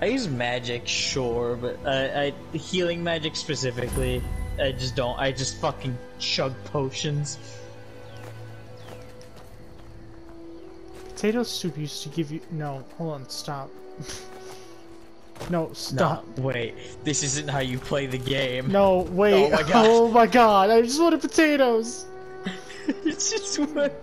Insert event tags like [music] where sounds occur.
I use magic, sure, but uh, I healing magic specifically. I just don't. I just fucking chug potions. Potato soup used to give you. No, hold on, stop. [laughs] no, stop. No, wait. This isn't how you play the game. No, wait. [laughs] Oh my god. Oh my god, I just wanted potatoes! [laughs] it's just what